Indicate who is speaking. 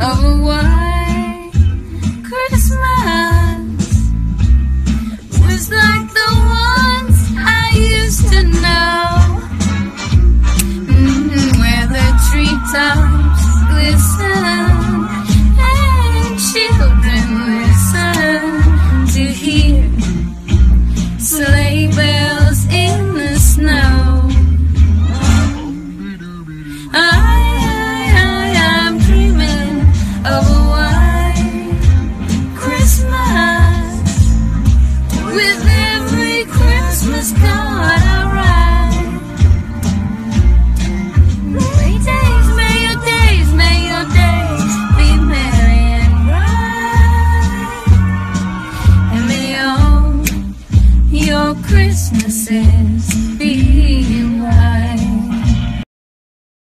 Speaker 1: of a white Christmas was like the ones I used to know, mm -hmm. where the treetops glisten and children listen to hear sleigh bells. With every Christmas card I write. May days, may your days, may your days Be merry and bright. And may all your Christmases